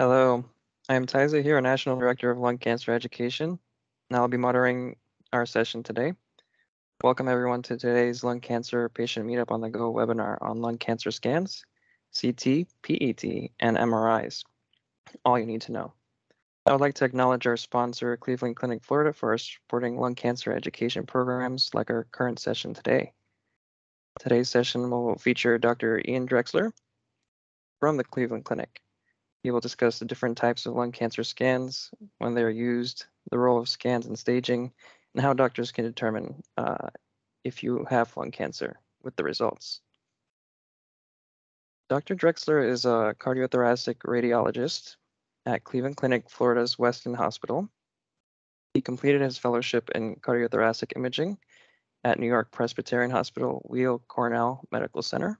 Hello, I am Tyza here, National Director of Lung Cancer Education, and I'll be moderating our session today. Welcome everyone to today's Lung Cancer Patient Meetup on the Go webinar on lung cancer scans, CT, PET, and MRIs. All you need to know. I would like to acknowledge our sponsor, Cleveland Clinic Florida, for supporting lung cancer education programs like our current session today. Today's session will feature Dr. Ian Drexler from the Cleveland Clinic. He will discuss the different types of lung cancer scans, when they are used, the role of scans in staging, and how doctors can determine uh, if you have lung cancer with the results. Dr. Drexler is a cardiothoracic radiologist at Cleveland Clinic, Florida's Weston Hospital. He completed his fellowship in cardiothoracic imaging at New York Presbyterian Hospital, Weill Cornell Medical Center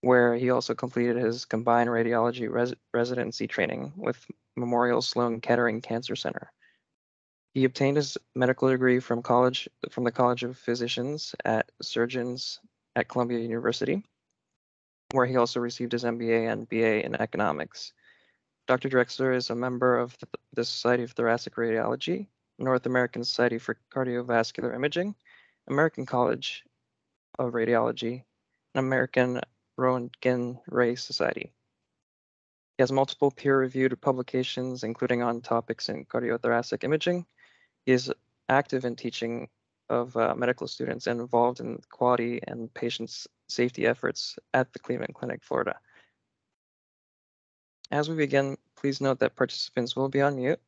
where he also completed his combined radiology res residency training with Memorial Sloan Kettering Cancer Center. He obtained his medical degree from college from the College of Physicians and Surgeons at Columbia University, where he also received his MBA and BA in economics. Dr. Drexler is a member of the Society of Thoracic Radiology, North American Society for Cardiovascular Imaging, American College of Radiology, and American Roentgen Ray Society. He has multiple peer-reviewed publications, including on topics in cardiothoracic imaging. He is active in teaching of uh, medical students and involved in quality and patient safety efforts at the Cleveland Clinic, Florida. As we begin, please note that participants will be on mute.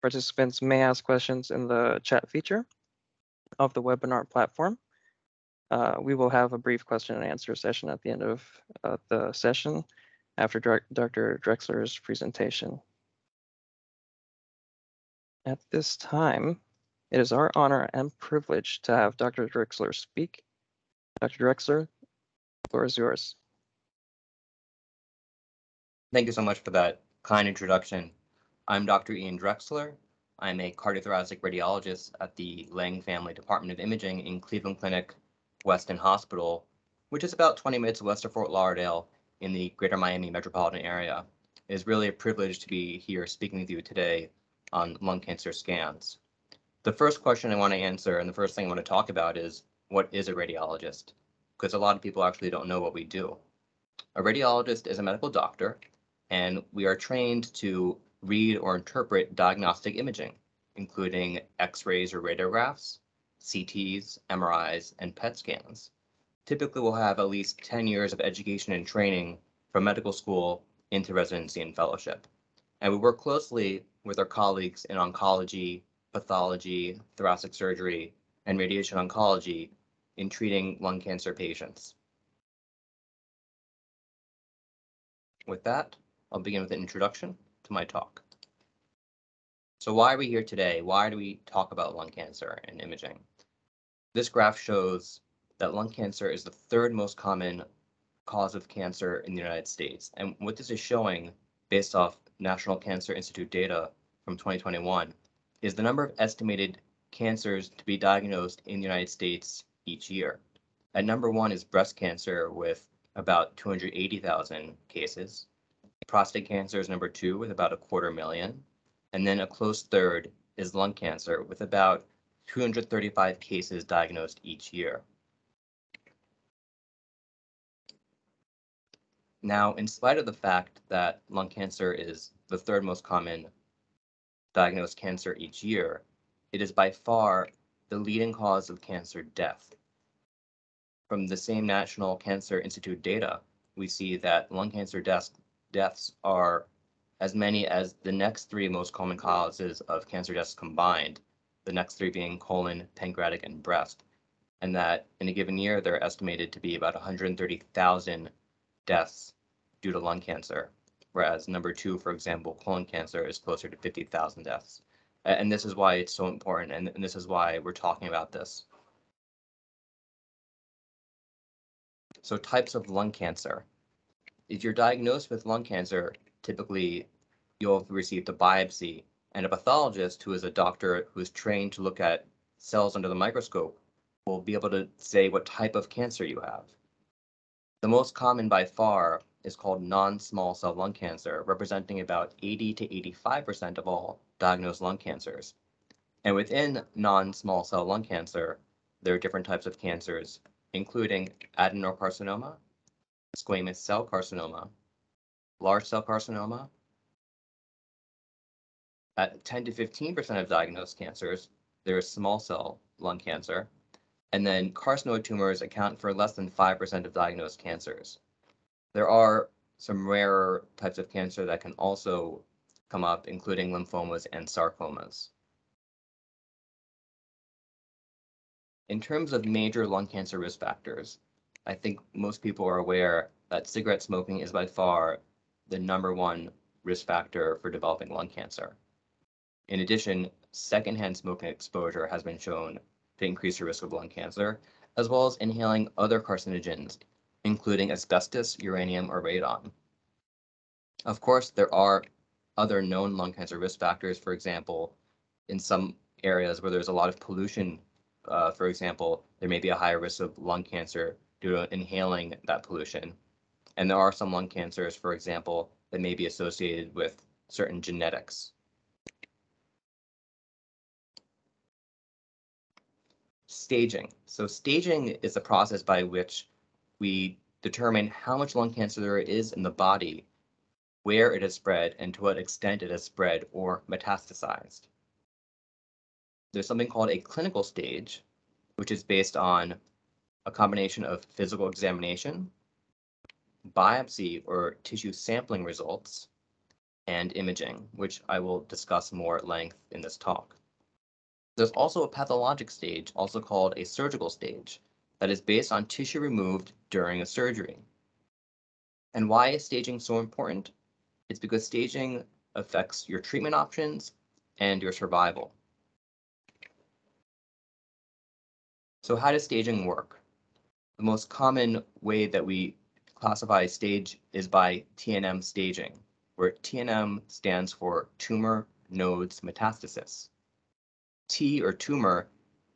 Participants may ask questions in the chat feature of the webinar platform. Uh, we will have a brief question and answer session at the end of uh, the session after Dr. Drexler's presentation. At this time, it is our honor and privilege to have Dr. Drexler speak. Dr. Drexler, the floor is yours. Thank you so much for that kind introduction. I'm Dr. Ian Drexler. I'm a cardiothoracic radiologist at the Lang Family Department of Imaging in Cleveland Clinic, Weston Hospital, which is about 20 minutes west of Fort Lauderdale in the greater Miami metropolitan area. It is really a privilege to be here speaking with you today on lung cancer scans. The first question I want to answer and the first thing I want to talk about is what is a radiologist? Because a lot of people actually don't know what we do. A radiologist is a medical doctor, and we are trained to read or interpret diagnostic imaging, including x-rays or radiographs, CTs, MRIs, and PET scans. Typically, we'll have at least 10 years of education and training from medical school into residency and fellowship. And we work closely with our colleagues in oncology, pathology, thoracic surgery, and radiation oncology in treating lung cancer patients. With that, I'll begin with an introduction to my talk. So why are we here today? Why do we talk about lung cancer and imaging? This graph shows that lung cancer is the third most common cause of cancer in the United States. And what this is showing, based off National Cancer Institute data from 2021, is the number of estimated cancers to be diagnosed in the United States each year. At number one is breast cancer with about 280,000 cases. Prostate cancer is number two with about a quarter million. And then a close third is lung cancer with about 235 cases diagnosed each year. Now, in spite of the fact that lung cancer is the third most common diagnosed cancer each year, it is by far the leading cause of cancer death. From the same National Cancer Institute data, we see that lung cancer deaths, deaths are as many as the next three most common causes of cancer deaths combined, the next three being colon, pancreatic, and breast, and that in a given year, they're estimated to be about 130,000 deaths due to lung cancer, whereas number two, for example, colon cancer is closer to 50,000 deaths. And this is why it's so important, and, and this is why we're talking about this. So types of lung cancer. If you're diagnosed with lung cancer, typically you'll have received a biopsy and a pathologist who is a doctor who is trained to look at cells under the microscope will be able to say what type of cancer you have. The most common by far is called non-small cell lung cancer, representing about 80 to 85% of all diagnosed lung cancers. And within non-small cell lung cancer, there are different types of cancers, including adenocarcinoma, squamous cell carcinoma, large cell carcinoma. At 10 to 15% of diagnosed cancers, there is small cell lung cancer. And then carcinoid tumors account for less than 5% of diagnosed cancers. There are some rarer types of cancer that can also come up, including lymphomas and sarcomas. In terms of major lung cancer risk factors, I think most people are aware that cigarette smoking is by far the number one risk factor for developing lung cancer. In addition, secondhand smoking exposure has been shown to increase your risk of lung cancer, as well as inhaling other carcinogens, including asbestos, uranium, or radon. Of course, there are other known lung cancer risk factors, for example, in some areas where there's a lot of pollution, uh, for example, there may be a higher risk of lung cancer due to inhaling that pollution. And there are some lung cancers, for example, that may be associated with certain genetics. Staging. So staging is a process by which we determine how much lung cancer there is in the body, where it has spread, and to what extent it has spread or metastasized. There's something called a clinical stage, which is based on a combination of physical examination, biopsy or tissue sampling results, and imaging, which I will discuss more at length in this talk. There's also a pathologic stage, also called a surgical stage, that is based on tissue removed during a surgery. And why is staging so important? It's because staging affects your treatment options and your survival. So how does staging work? The most common way that we classify stage is by TNM staging, where TNM stands for tumor nodes metastasis. T or tumor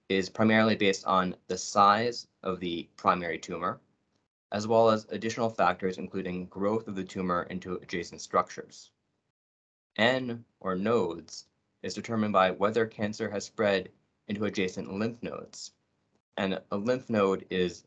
is primarily based on the size of the primary tumor, as well as additional factors including growth of the tumor into adjacent structures. N or nodes is determined by whether cancer has spread into adjacent lymph nodes. And a lymph node is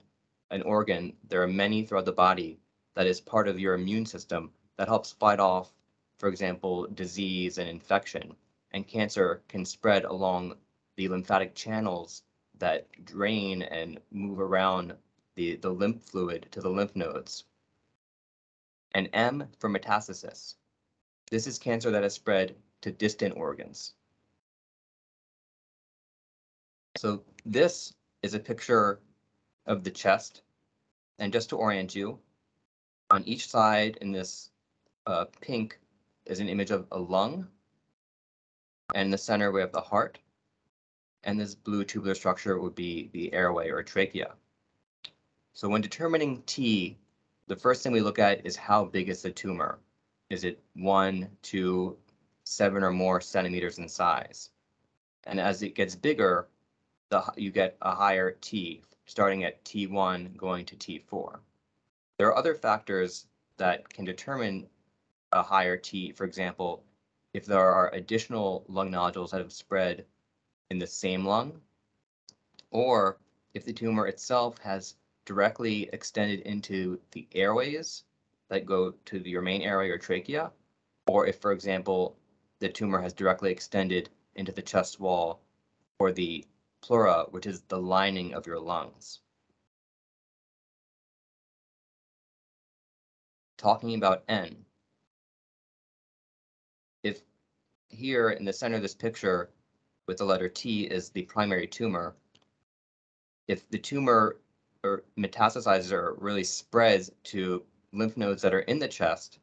an organ, there are many throughout the body, that is part of your immune system that helps fight off, for example, disease and infection. And cancer can spread along the lymphatic channels that drain and move around the, the lymph fluid to the lymph nodes. And M for metastasis. This is cancer that has spread to distant organs. So this is a picture of the chest. And just to orient you, on each side in this uh, pink is an image of a lung. And in the center, we have the heart. And this blue tubular structure would be the airway or trachea. So when determining T, the first thing we look at is how big is the tumor? Is it one, two, seven or more centimeters in size? And as it gets bigger, the, you get a higher T, starting at T1 going to T4. There are other factors that can determine a higher T, for example, if there are additional lung nodules that have spread in the same lung, or if the tumor itself has directly extended into the airways that go to your main airway or trachea, or if, for example, the tumor has directly extended into the chest wall or the pleura, which is the lining of your lungs. Talking about N, here in the center of this picture with the letter T is the primary tumor, if the tumor or metastasizes or really spreads to lymph nodes that are in the chest,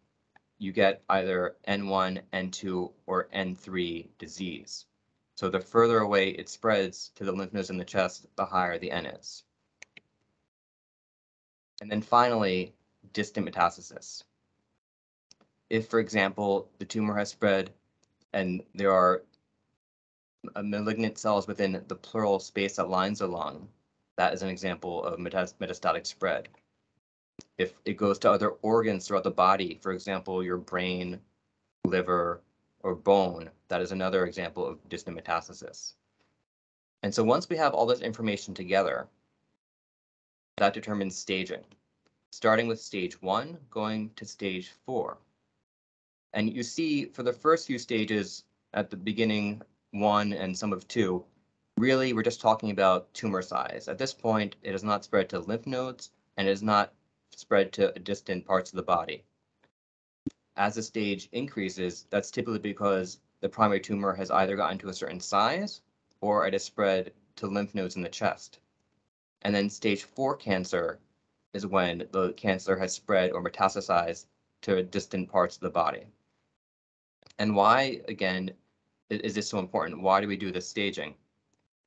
you get either N1, N2, or N3 disease. So the further away it spreads to the lymph nodes in the chest, the higher the N is. And then finally, distant metastasis. If, for example, the tumor has spread and there are malignant cells within the pleural space that lines the lung, that is an example of metastatic spread. If it goes to other organs throughout the body, for example, your brain, liver, or bone, that is another example of distant metastasis. And so once we have all this information together, that determines staging, starting with stage one, going to stage four. And you see for the first few stages at the beginning, one and some of two, really we're just talking about tumor size. At this point, it has not spread to lymph nodes and it has not spread to distant parts of the body. As the stage increases, that's typically because the primary tumor has either gotten to a certain size or it has spread to lymph nodes in the chest. And then stage four cancer is when the cancer has spread or metastasized to distant parts of the body. And why, again, is this so important? Why do we do this staging?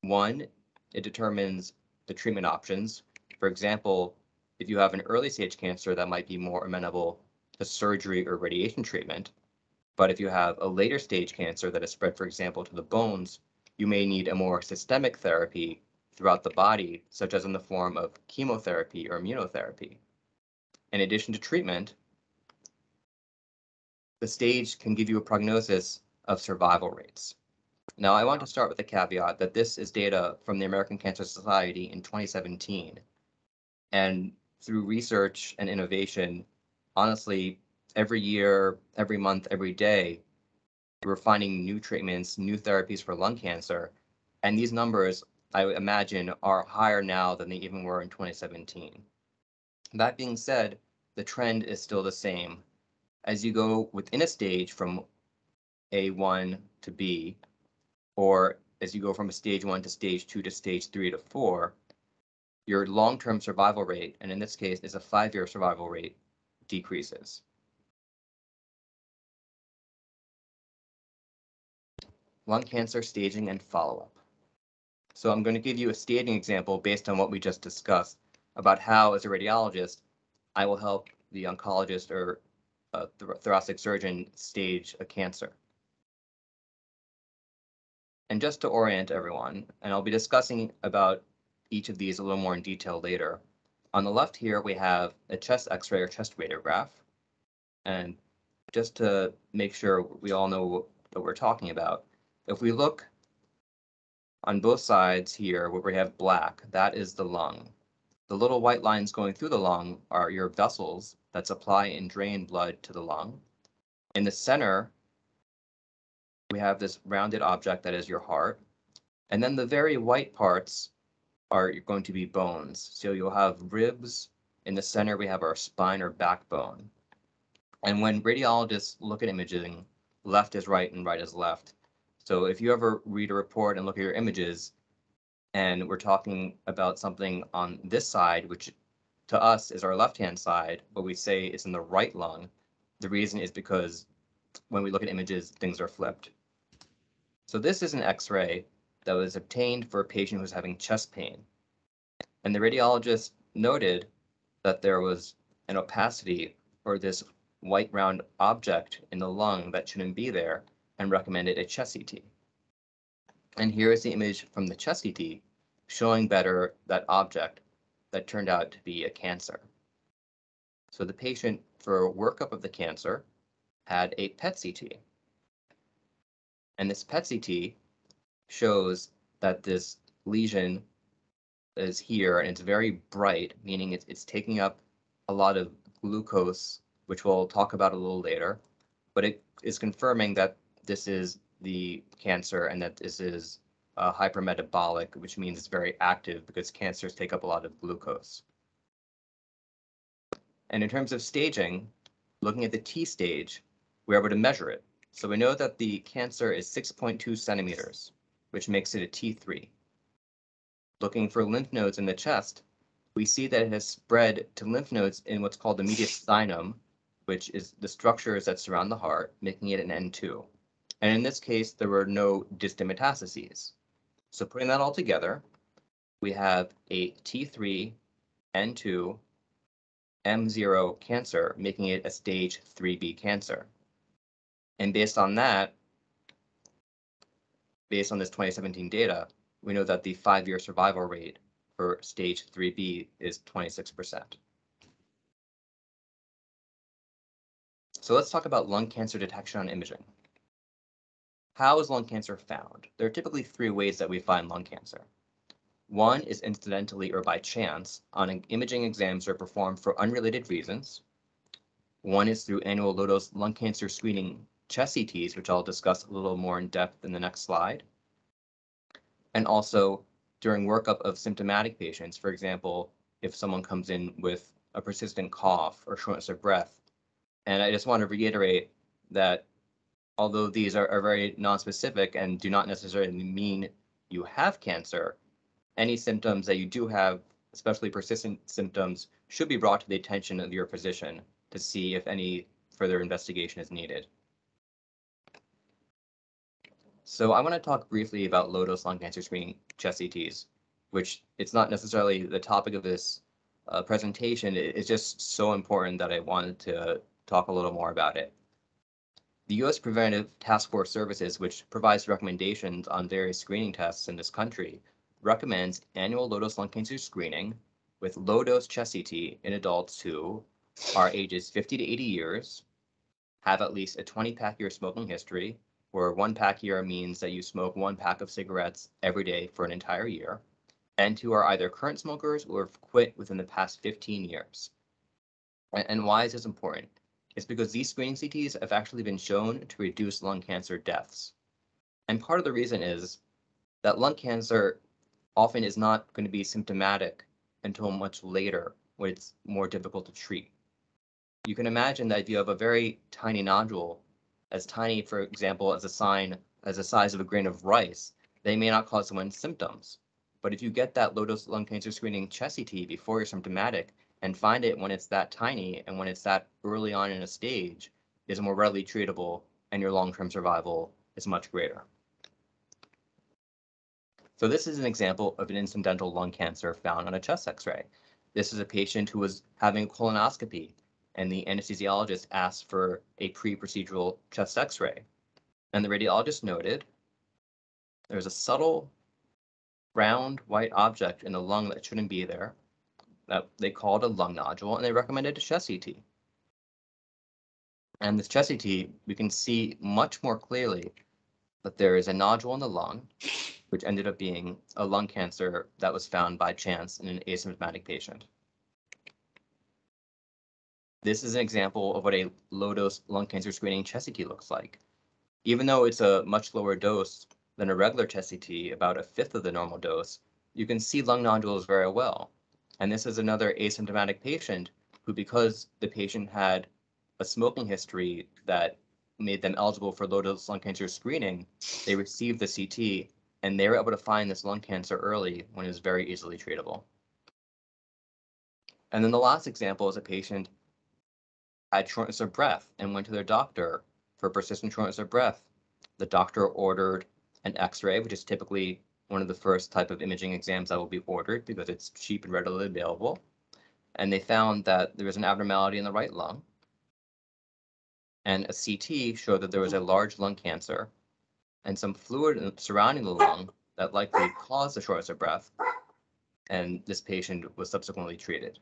One, it determines the treatment options. For example, if you have an early stage cancer that might be more amenable to surgery or radiation treatment. But if you have a later stage cancer that is spread, for example, to the bones, you may need a more systemic therapy throughout the body, such as in the form of chemotherapy or immunotherapy. In addition to treatment, the stage can give you a prognosis of survival rates. Now, I want to start with a caveat that this is data from the American Cancer Society in 2017. And through research and innovation, honestly, every year, every month, every day, we're finding new treatments, new therapies for lung cancer. And these numbers, I imagine, are higher now than they even were in 2017. That being said, the trend is still the same. As you go within a stage from A1 to B, or as you go from a stage one to stage two to stage three to four, your long-term survival rate, and in this case is a five-year survival rate, decreases. Lung cancer staging and follow-up. So I'm going to give you a staging example based on what we just discussed about how, as a radiologist, I will help the oncologist or a thoracic surgeon stage a cancer. And just to orient everyone, and I'll be discussing about each of these a little more in detail later. On the left here, we have a chest x-ray or chest radiograph. And just to make sure we all know what we're talking about, if we look on both sides here where we have black, that is the lung. The little white lines going through the lung are your vessels that supply and drain blood to the lung. In the center, we have this rounded object that is your heart. And then the very white parts are going to be bones. So you'll have ribs. In the center, we have our spine or backbone. And when radiologists look at imaging, left is right and right is left. So if you ever read a report and look at your images, and we're talking about something on this side, which to us is our left-hand side, but we say it's in the right lung, the reason is because when we look at images, things are flipped. So this is an X-ray that was obtained for a patient who was having chest pain. And the radiologist noted that there was an opacity or this white round object in the lung that shouldn't be there and recommended a chest CT. And here is the image from the chest CT showing better that object that turned out to be a cancer. So the patient for workup of the cancer had a PET CT. And this PET CT shows that this lesion is here and it's very bright, meaning it's, it's taking up a lot of glucose, which we'll talk about a little later, but it is confirming that this is the cancer and that this is uh, hypermetabolic, which means it's very active because cancers take up a lot of glucose. And in terms of staging, looking at the T stage, we're able to measure it. So we know that the cancer is 6.2 centimeters, which makes it a T3. Looking for lymph nodes in the chest, we see that it has spread to lymph nodes in what's called the mediastinum, which is the structures that surround the heart, making it an N2. And in this case, there were no distant metastases. So putting that all together, we have a T3, N2, M0 cancer, making it a stage 3B cancer. And based on that, based on this 2017 data, we know that the five-year survival rate for stage 3B is 26%. So let's talk about lung cancer detection on imaging. How is lung cancer found? There are typically three ways that we find lung cancer. One is incidentally or by chance on imaging exams are performed for unrelated reasons. One is through annual low-dose lung cancer screening chest CTs, which I'll discuss a little more in depth in the next slide. And also during workup of symptomatic patients, for example, if someone comes in with a persistent cough or shortness of breath. And I just want to reiterate that although these are, are very nonspecific and do not necessarily mean you have cancer, any symptoms that you do have, especially persistent symptoms, should be brought to the attention of your physician to see if any further investigation is needed. So I want to talk briefly about low-dose lung cancer screening chest CTs, which it's not necessarily the topic of this uh, presentation. It's just so important that I wanted to talk a little more about it. The U.S. Preventive Task Force Services, which provides recommendations on various screening tests in this country, recommends annual low-dose lung cancer screening with low-dose chest CT in adults who are ages 50 to 80 years, have at least a 20 pack year smoking history, where one pack year means that you smoke one pack of cigarettes every day for an entire year, and who are either current smokers or have quit within the past 15 years. And why is this important? It's because these screening CTs have actually been shown to reduce lung cancer deaths. And part of the reason is that lung cancer often is not going to be symptomatic until much later when it's more difficult to treat. You can imagine that if you have a very tiny nodule, as tiny, for example, as a sign, as the size of a grain of rice, they may not cause someone symptoms. But if you get that low-dose lung cancer screening chest CT before you're symptomatic and find it when it's that tiny and when it's that early on in a stage, is more readily treatable and your long-term survival is much greater. So this is an example of an incidental lung cancer found on a chest x-ray. This is a patient who was having colonoscopy and the anesthesiologist asked for a pre-procedural chest x-ray. And the radiologist noted there's a subtle round white object in the lung that shouldn't be there that they called a lung nodule and they recommended a chest CT. And this chest CT, we can see much more clearly that there is a nodule in the lung which ended up being a lung cancer that was found by chance in an asymptomatic patient. This is an example of what a low-dose lung cancer screening chest CT looks like. Even though it's a much lower dose than a regular chest CT, about a fifth of the normal dose, you can see lung nodules very well. And this is another asymptomatic patient who, because the patient had a smoking history that made them eligible for low-dose lung cancer screening, they received the CT and they were able to find this lung cancer early when it was very easily treatable. And then the last example is a patient had shortness of breath and went to their doctor for persistent shortness of breath. The doctor ordered an x-ray, which is typically one of the first type of imaging exams that will be ordered because it's cheap and readily available. And they found that there was an abnormality in the right lung. And a CT showed that there was a large lung cancer and some fluid surrounding the lung that likely caused the shortness of breath. And this patient was subsequently treated.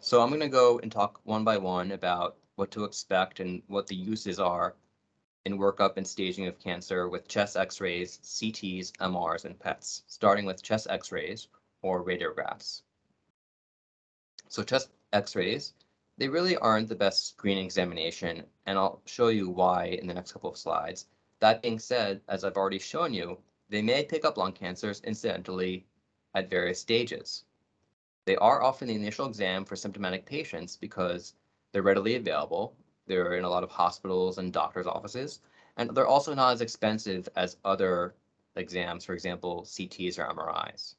So I'm going to go and talk one by one about what to expect and what the uses are in workup and staging of cancer with chest x-rays, CTs, MRs, and PETs, starting with chest x-rays or radiographs. So chest x-rays they really aren't the best screening examination, and I'll show you why in the next couple of slides. That being said, as I've already shown you, they may pick up lung cancers incidentally at various stages. They are often the initial exam for symptomatic patients because they're readily available. They're in a lot of hospitals and doctors' offices, and they're also not as expensive as other exams, for example, CTs or MRIs.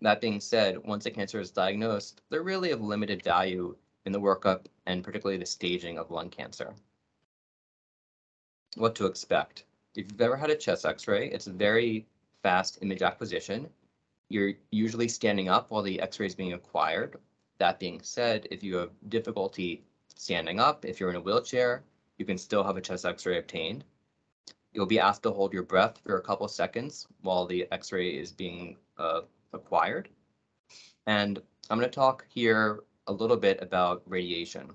That being said, once a cancer is diagnosed, they're really of limited value in the workup and particularly the staging of lung cancer. What to expect? If you've ever had a chest x-ray, it's a very fast image acquisition. You're usually standing up while the x-ray is being acquired. That being said, if you have difficulty standing up, if you're in a wheelchair, you can still have a chest x-ray obtained. You'll be asked to hold your breath for a couple seconds while the x-ray is being uh, acquired. And I'm going to talk here a little bit about radiation.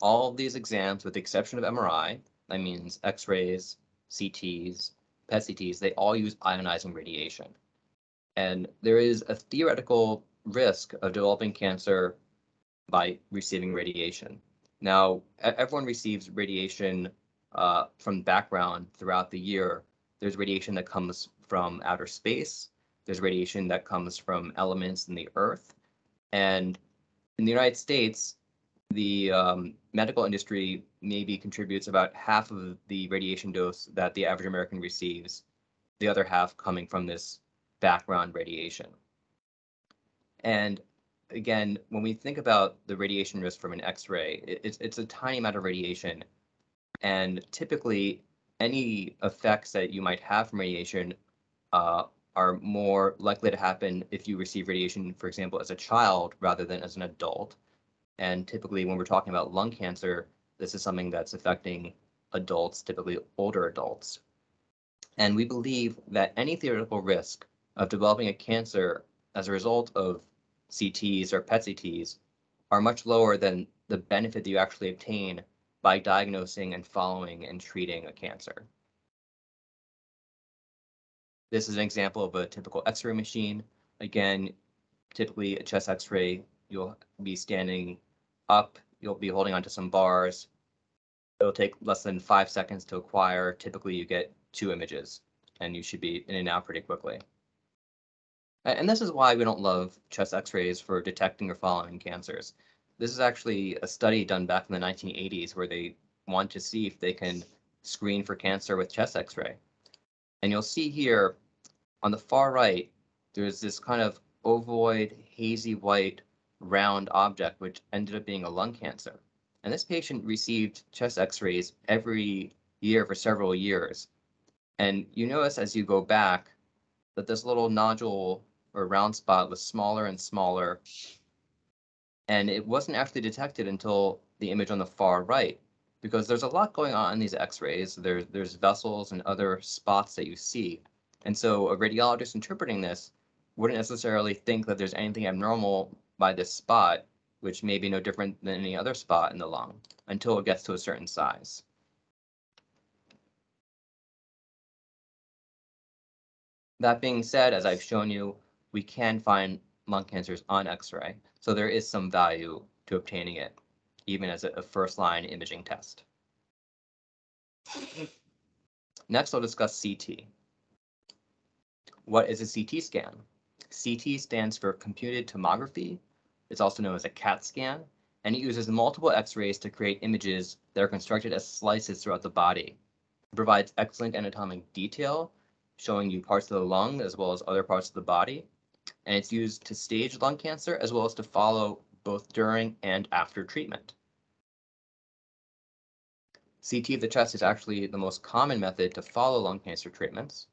all of these exams, with the exception of MRI, that means X-rays, CTs, PET CTs, they all use ionizing radiation. And there is a theoretical risk of developing cancer by receiving radiation. Now, everyone receives radiation uh, from background throughout the year. There's radiation that comes from outer space. There's radiation that comes from elements in the earth. And in the United States, the um, medical industry maybe contributes about half of the radiation dose that the average American receives, the other half coming from this background radiation. And again, when we think about the radiation risk from an X-ray, it, it's it's a tiny amount of radiation, and typically any effects that you might have from radiation uh, are more likely to happen if you receive radiation, for example, as a child rather than as an adult. And typically, when we're talking about lung cancer, this is something that's affecting adults, typically older adults. And we believe that any theoretical risk of developing a cancer as a result of CTs or PET CTs are much lower than the benefit that you actually obtain by diagnosing and following and treating a cancer. This is an example of a typical X-ray machine. Again, typically a chest X-ray, you'll be standing up, you'll be holding onto some bars. It'll take less than five seconds to acquire. Typically, you get two images, and you should be in and out pretty quickly. And this is why we don't love chest X-rays for detecting or following cancers. This is actually a study done back in the 1980s where they want to see if they can screen for cancer with chest X-ray. And you'll see here on the far right, there's this kind of ovoid, hazy white, round object, which ended up being a lung cancer. And this patient received chest x-rays every year for several years. And you notice as you go back that this little nodule or round spot was smaller and smaller. And it wasn't actually detected until the image on the far right, because there's a lot going on in these x-rays. There's, there's vessels and other spots that you see. And so a radiologist interpreting this wouldn't necessarily think that there's anything abnormal by this spot, which may be no different than any other spot in the lung until it gets to a certain size. That being said, as I've shown you, we can find lung cancers on X-ray, so there is some value to obtaining it, even as a, first-line imaging test. Next, I'll discuss CT. What is a CT scan? CT stands for computed tomography. It's also known as a CAT scan, and it uses multiple X-rays to create images that are constructed as slices throughout the body. It provides excellent anatomic detail, showing you parts of the lung as well as other parts of the body, and it's used to stage lung cancer as well as to follow both during and after treatment. CT of the chest is actually the most common method to follow lung cancer treatments.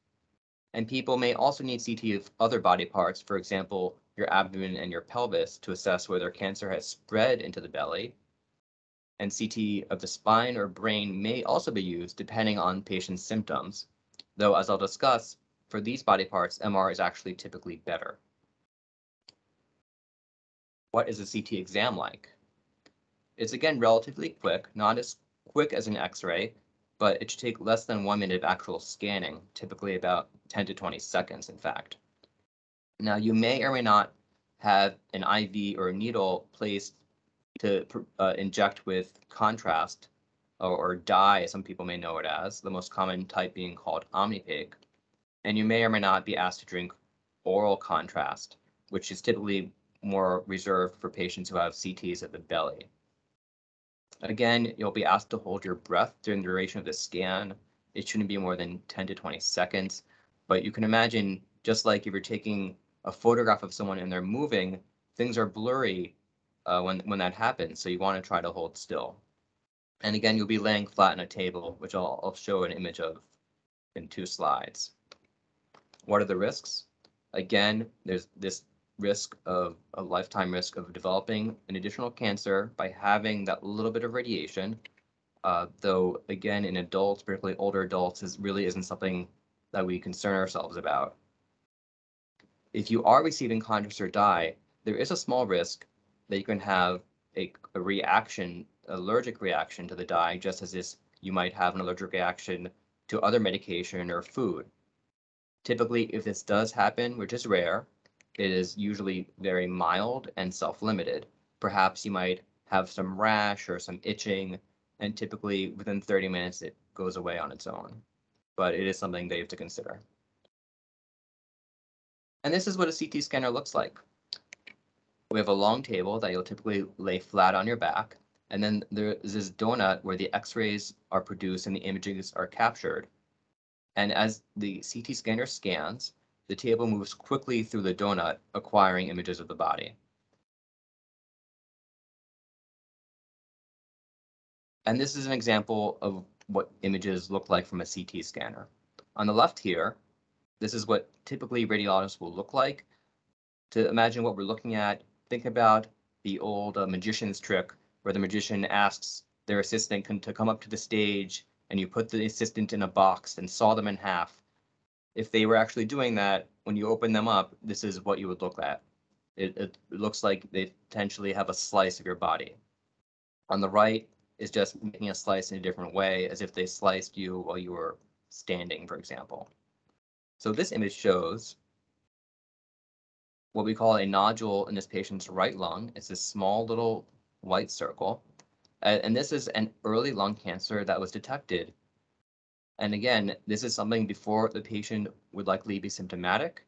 And people may also need CT of other body parts, for example, your abdomen and your pelvis, to assess whether cancer has spread into the belly. And CT of the spine or brain may also be used depending on patient's symptoms, though as I'll discuss, for these body parts, MR is actually typically better. What is a CT exam like? It's again relatively quick, not as quick as an X-ray, but it should take less than one minute of actual scanning, typically about 10 to 20 seconds, in fact. Now, you may or may not have an IV or a needle placed to uh, inject with contrast or, or, dye, some people may know it as, the most common type being called Omnipaque. And you may or may not be asked to drink oral contrast, which is typically more reserved for patients who have CTs at the belly. Again, you'll be asked to hold your breath during the duration of the scan. It shouldn't be more than 10 to 20 seconds, but you can imagine just like if you're taking a photograph of someone and they're moving, things are blurry uh, when, when that happens. So you want to try to hold still. And again, you'll be laying flat on a table, which I'll, I'll show an image of in two slides. What are the risks? Again, there's this risk of a lifetime risk of developing an additional cancer by having that little bit of radiation. Uh, though again, in adults, particularly older adults, is really isn't something that we concern ourselves about. If you are receiving contrast or dye, there is a small risk that you can have a, a reaction allergic reaction to the dye, just as this you might have an allergic reaction to other medication or food. Typically, if this does happen, which is rare, it is usually very mild and self-limited. Perhaps you might have some rash or some itching, and typically within 30 minutes it goes away on its own. But it is something that you have to consider. And this is what a CT scanner looks like. We have a long table that you'll typically lay flat on your back. And then there is this donut where the x-rays are produced and the images are captured. And as the CT scanner scans, the table moves quickly through the donut, acquiring images of the body. And this is an example of what images look like from a CT scanner. On the left here, this is what typically radiologists will look like. To imagine what we're looking at, think about the old uh, magician's trick where the magician asks their assistant to come up to the stage and you put the assistant in a box and saw them in half. If they were actually doing that, when you open them up, this is what you would look at. It, it looks like they potentially have a slice of your body. On the right, is just making a slice in a different way as if they sliced you while you were standing, for example. So this image shows what we call a nodule in this patient's right lung. It's a small little white circle. and this is an early lung cancer that was detected. And again, this is something before the patient would likely be symptomatic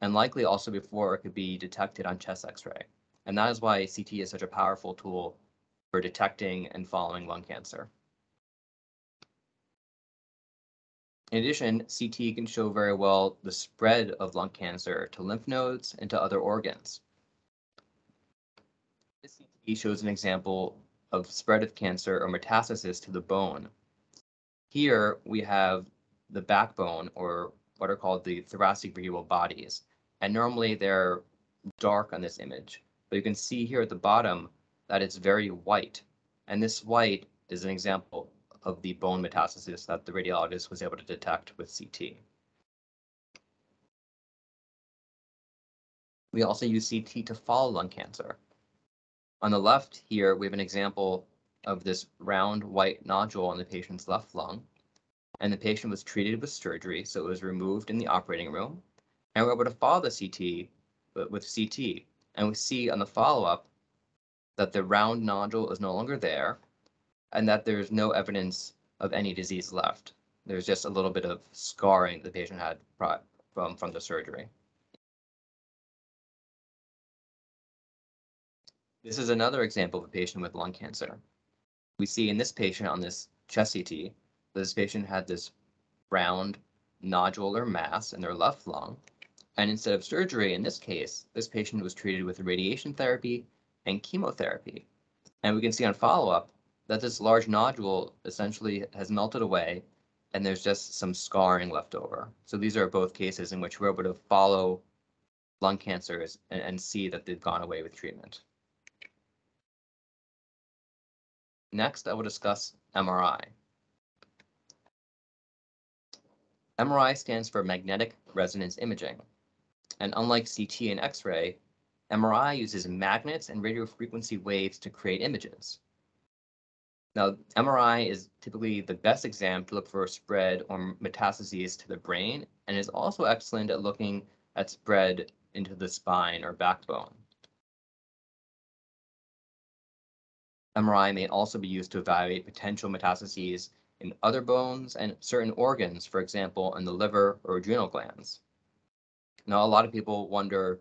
and likely also before it could be detected on chest x-ray. And that is why CT is such a powerful tool for detecting and following lung cancer. In addition, CT can show very well the spread of lung cancer to lymph nodes and to other organs. This CT shows an example of spread of cancer or metastasis to the bone. Here we have the backbone or what are called the thoracic vertebral bodies. And normally they're dark on this image, but you can see here at the bottom that it's very white. And this white is an example of the bone metastasis that the radiologist was able to detect with CT. We also use CT to follow lung cancer. On the left here, we have an example of this round white nodule on the patient's left lung. And the patient was treated with surgery, so it was removed in the operating room. And we're able to follow the CT with CT. And we see on the follow-up that the round nodule is no longer there, and that there's no evidence of any disease left. There's just a little bit of scarring the patient had from, from the surgery. This is another example of a patient with lung cancer. We see in this patient on this chest CT, this patient had this round nodular mass in their left lung. And instead of surgery, in this case, this patient was treated with radiation therapy and chemotherapy. And we can see on follow-up that this large nodule essentially has melted away and there's just some scarring left over. So these are both cases in which we're able to follow lung cancers and, and see that they've gone away with treatment. Next, I will discuss MRI. MRI stands for magnetic resonance imaging. And unlike CT and X-ray, MRI uses magnets and radio frequency waves to create images. Now, MRI is typically the best exam to look for spread or metastases to the brain, and is also excellent at looking at spread into the spine or backbone. MRI may also be used to evaluate potential metastases in other bones and certain organs, for example, in the liver or adrenal glands. Now, a lot of people wonder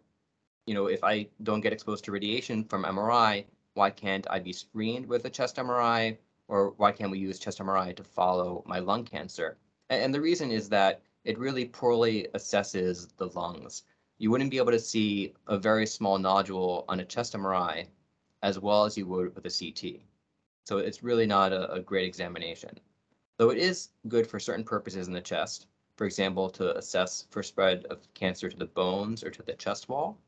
you know, if I don't get exposed to radiation from MRI, why can't I be screened with a chest MRI? Or why can't we use chest MRI to follow my lung cancer? And, the reason is that it really poorly assesses the lungs. You wouldn't be able to see a very small nodule on a chest MRI as well as you would with a CT. So it's really not a, a great examination. Though it is good for certain purposes in the chest, for example, to assess for spread of cancer to the bones or to the chest wall,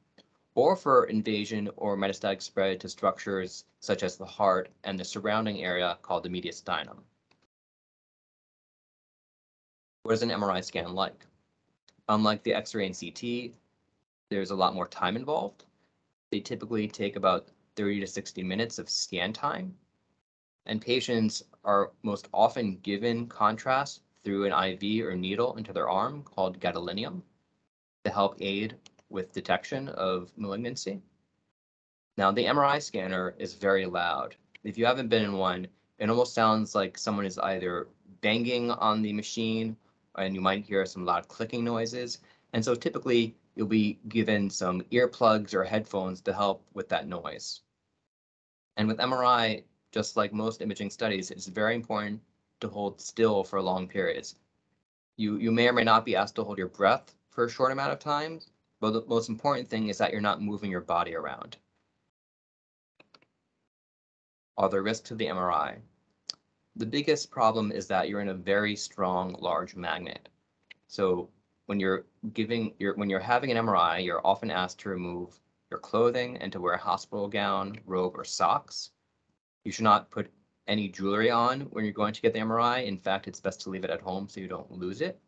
or for invasion or metastatic spread to structures such as the heart and the surrounding area called the mediastinum. What is an MRI scan like? Unlike the X-ray and CT, there's a lot more time involved. They typically take about 30 to 60 minutes of scan time. And patients are most often given contrast through an IV or needle into their arm called gadolinium to help aid with detection of malignancy. Now, the MRI scanner is very loud. If you haven't been in one, it almost sounds like someone is either banging on the machine and you might hear some loud clicking noises. And so typically you'll be given some earplugs or headphones to help with that noise. And with MRI, just like most imaging studies, it's very important to hold still for long periods. You, you may or may not be asked to hold your breath for a short amount of time, but the most important thing is that you're not moving your body around. Are there risks to the MRI? The biggest problem is that you're in a very strong, large magnet. So when you're giving your when you're having an MRI, you're often asked to remove your clothing and to wear a hospital gown, robe, or socks. You should not put any jewelry on when you're going to get the MRI. In fact, it's best to leave it at home so you don't lose it.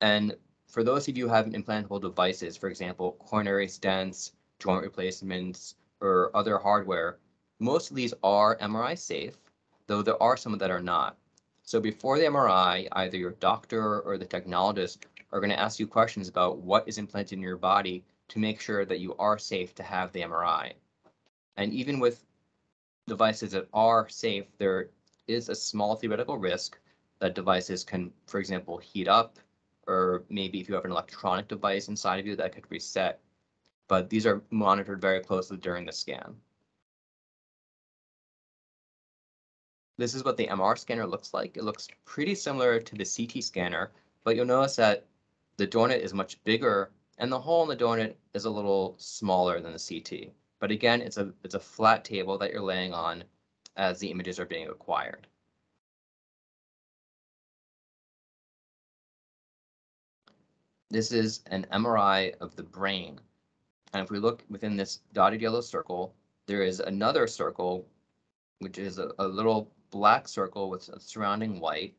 And for those of you who have implantable devices, for example, coronary stents, joint replacements, or other hardware, most of these are MRI safe, though there are some that are not. So before the MRI, either your doctor or the technologist are going to ask you questions about what is implanted in your body to make sure that you are safe to have the MRI. And even with devices that are safe, there is a small theoretical risk that devices can, for example, heat up, or maybe if you have an electronic device inside of you that could reset. But these are monitored very closely during the scan. This is what the MR scanner looks like. It looks pretty similar to the CT scanner, but you'll notice that the donut is much bigger and the hole in the donut is a little smaller than the CT. But again, it's a, it's a flat table that you're laying on as the images are being acquired. This is an MRI of the brain. And if we look within this dotted yellow circle, there is another circle, which is a, a little black circle with a surrounding white.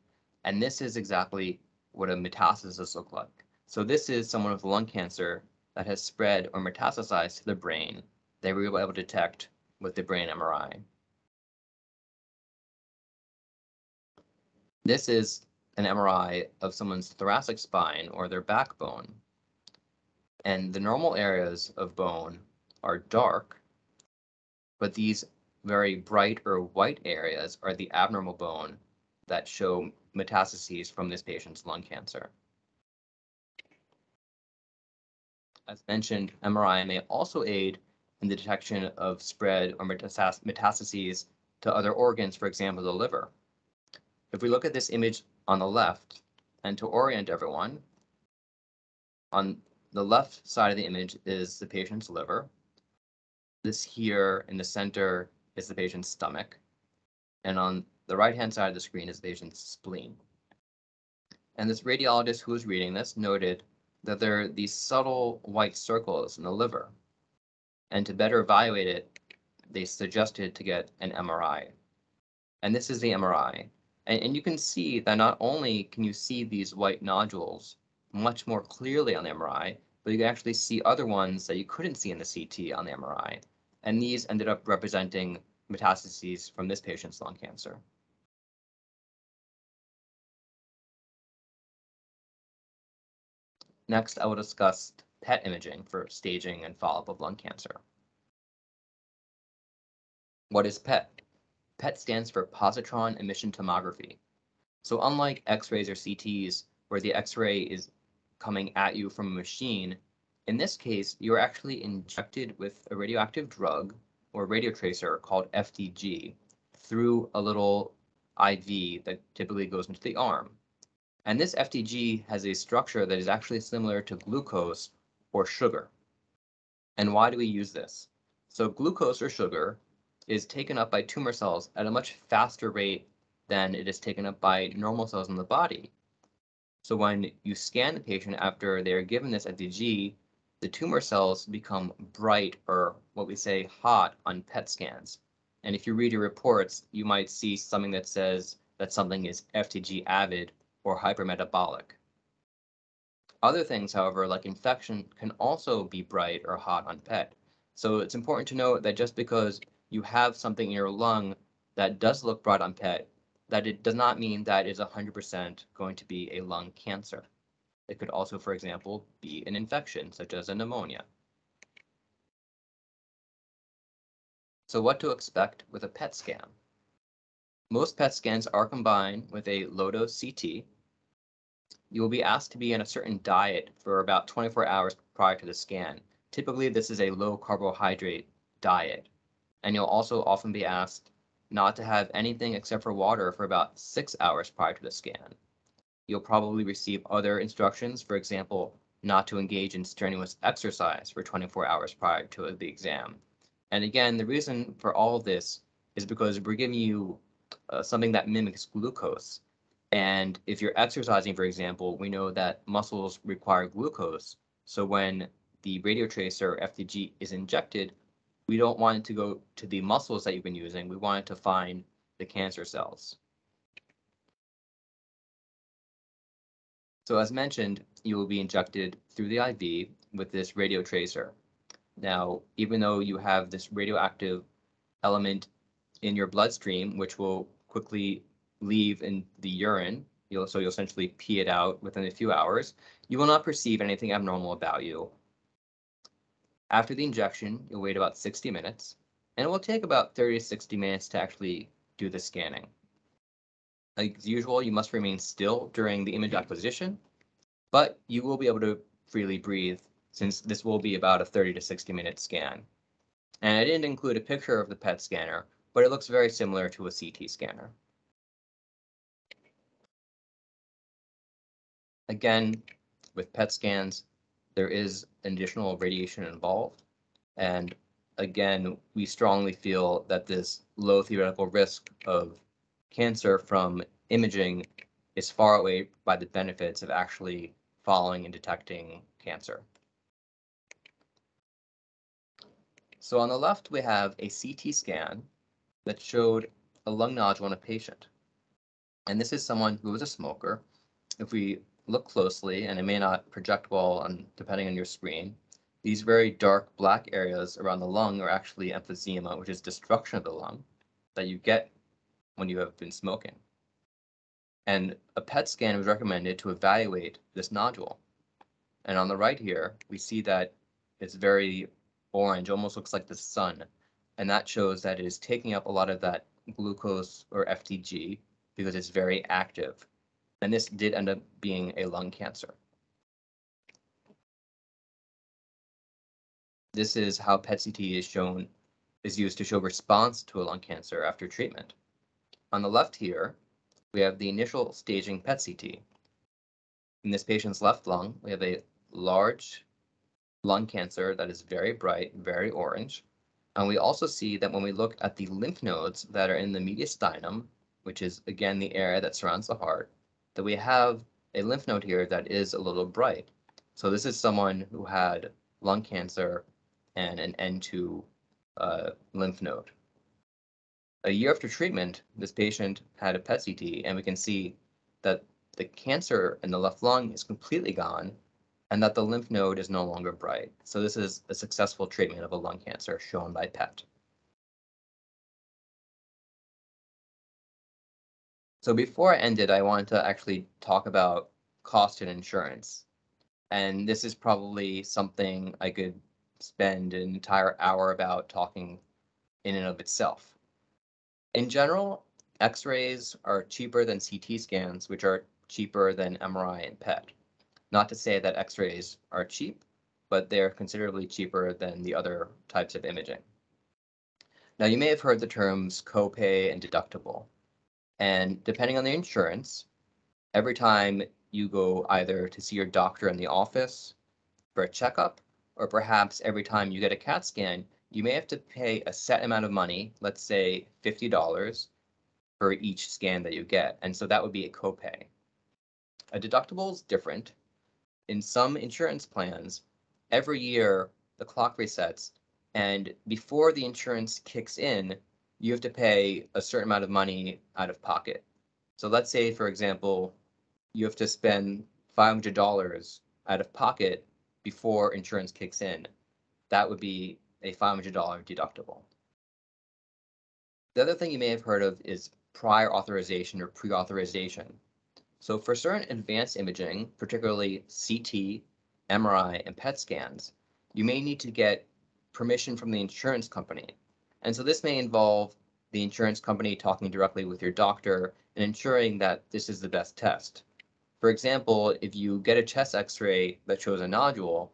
And this is exactly what a metastasis look like. So this is someone with lung cancer that has spread or metastasized to the brain. They were able to detect with the brain MRI. This is an MRI of someone's thoracic spine or their backbone. And the normal areas of bone are dark, but these very bright or white areas are the abnormal bone that show metastases from this patient's lung cancer. As mentioned, MRI may also aid in the detection of spread or metastases to other organs, for example, the liver. If we look at this image on the left, and to orient everyone, on the left side of the image is the patient's liver. This here in the center is the patient's stomach. And on the right-hand side of the screen is the patient's spleen. And this radiologist who was reading this noted that there are these subtle white circles in the liver. And to better evaluate it, they suggested to get an MRI. And this is the MRI. And, and you can see that not only can you see these white nodules much more clearly on the MRI, but you can actually see other ones that you couldn't see in the CT on the MRI. And these ended up representing metastases from this patient's lung cancer. Next, I will discuss PET imaging for staging and follow-up of lung cancer. What is PET? PET stands for positron emission tomography. So unlike X-rays or CTs, where the X-ray is coming at you from a machine, in this case, you're actually injected with a radioactive drug or radio tracer called FDG through a little IV that typically goes into the arm. And this FDG has a structure that is actually similar to glucose or sugar. And why do we use this? So glucose or sugar is taken up by tumor cells at a much faster rate than it is taken up by normal cells in the body. So when you scan the patient after they are given this FDG, the tumor cells become bright or what we say hot on PET scans. And if you read your reports, you might see something that says that something is FDG avid or hypermetabolic. Other things, however, like infection, can also be bright or hot on PET. So it's important to note that just because you have something in your lung that does look bright on PET, that it does not mean that is 100% going to be a lung cancer. It could also, for example, be an infection such as a pneumonia. So what to expect with a PET scan? Most PET scans are combined with a low-dose CT. You will be asked to be on a certain diet for about 24 hours prior to the scan. Typically, this is a low carbohydrate diet. And you'll also often be asked not to have anything except for water for about six hours prior to the scan. You'll probably receive other instructions, for example, not to engage in strenuous exercise for 24 hours prior to the exam. And again, the reason for all of this is because we're giving you uh, something that mimics glucose. And if you're exercising, for example, we know that muscles require glucose. So when the radio tracer FDG is injected, we don't want it to go to the muscles that you've been using. We want it to find the cancer cells. So as mentioned, you will be injected through the IV with this radio tracer. Now, even though you have this radioactive element in your bloodstream, which will quickly leave in the urine, you'll, so you'll essentially pee it out within a few hours, you will not perceive anything abnormal about you. After the injection, you'll wait about 60 minutes, and it will take about 30 to 60 minutes to actually do the scanning. As usual, you must remain still during the image acquisition, but you will be able to freely breathe since this will be about a 30 to 60 minute scan. And I didn't include a picture of the PET scanner, but it looks very similar to a CT scanner. Again, with PET scans, there is additional radiation involved. And again, we strongly feel that this low theoretical risk of cancer from imaging is far away by the benefits of actually following and detecting cancer. So on the left, we have a CT scan that showed a lung nodule in a patient. And this is someone who was a smoker. If we look closely, and it may not project well on depending on your screen, these very dark black areas around the lung are actually emphysema, which is destruction of the lung that you get when you have been smoking. And a PET scan was recommended to evaluate this nodule. And on the right here, we see that it's very orange, almost looks like the sun. And that shows that it is taking up a lot of that glucose or FDG because it's very active. And this did end up being a lung cancer. This is how PET-CT is shown, is used to show response to a lung cancer after treatment. On the left here, we have the initial staging PET-CT. In this patient's left lung, we have a large lung cancer that is very bright, very orange. And we also see that when we look at the lymph nodes that are in the mediastinum, which is again the area that surrounds the heart, that we have a lymph node here that is a little bright. So this is someone who had lung cancer and an N2 uh, lymph node. A year after treatment, this patient had a PET-CT, and we can see that the cancer in the left lung is completely gone and that the lymph node is no longer bright. So this is a successful treatment of a lung cancer shown by PET. So before I ended, I wanted to actually talk about cost and insurance. And this is probably something I could spend an entire hour about talking in and of itself. In general, x-rays are cheaper than CT scans, which are cheaper than MRI and PET. Not to say that x-rays are cheap, but they're considerably cheaper than the other types of imaging. Now, you may have heard the terms copay and deductible. And depending on the insurance, every time you go either to see your doctor in the office for a checkup, or perhaps every time you get a CAT scan, you may have to pay a set amount of money, let's say $50 for each scan that you get. And so that would be a copay. A deductible is different in some insurance plans, every year the clock resets and before the insurance kicks in, you have to pay a certain amount of money out of pocket. So let's say, for example, you have to spend $500 out of pocket before insurance kicks in. That would be a $500 deductible. The other thing you may have heard of is prior authorization or pre-authorization. So for certain advanced imaging, particularly CT, MRI, and PET scans, you may need to get permission from the insurance company. And so this may involve the insurance company talking directly with your doctor and ensuring that this is the best test. For example, if you get a chest x-ray that shows a nodule,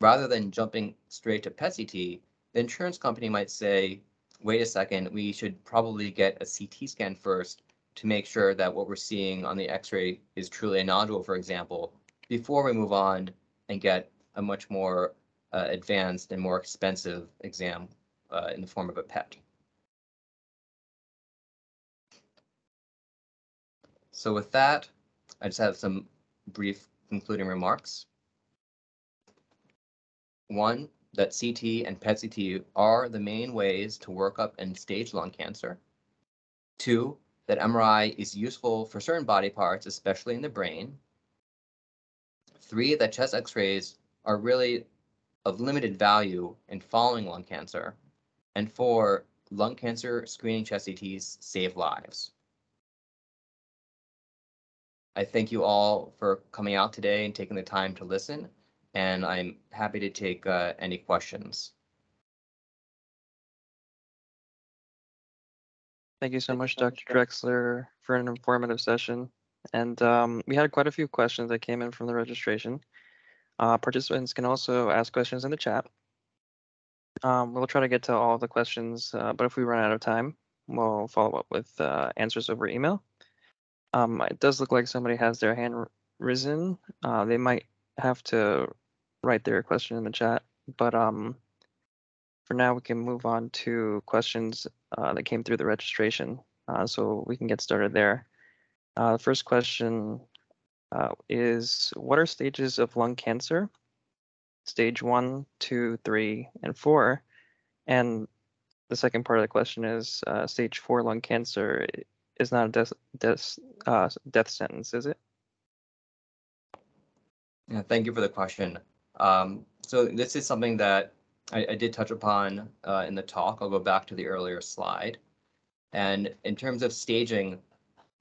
rather than jumping straight to PET-CT, the insurance company might say, wait a second, we should probably get a CT scan first to make sure that what we're seeing on the x-ray is truly a nodule, for example, before we move on and get a much more uh, advanced and more expensive exam uh, in the form of a PET. So with that, I just have some brief concluding remarks. One, that CT and PET-CT are the main ways to work up and stage lung cancer. Two, that MRI is useful for certain body parts, especially in the brain. Three, that chest x-rays are really of limited value in following lung cancer. And four, lung cancer screening chest CTs save lives. I thank you all for coming out today and taking the time to listen, and I'm happy to take uh, any questions. Thank you so much, Dr. Drexler, for an informative session. And um, we had quite a few questions that came in from the registration. Uh, participants can also ask questions in the chat. Um, we'll try to get to all the questions, uh, but if we run out of time, we'll follow up with uh, answers over email. Um, it does look like somebody has their hand risen. Uh, they might have to write their question in the chat, but um, for now we can move on to questions that came through the registration. Uh, so we can get started there. Uh, the first question uh, is, what are stages of lung cancer? Stage one, two, three, and four. And the second part of the question is, uh, stage four lung cancer is not a death, death, uh, death sentence, is it? Yeah, thank you for the question. Um, so this is something that I, I did touch upon uh, in the talk. I'll go back to the earlier slide. And in terms of staging,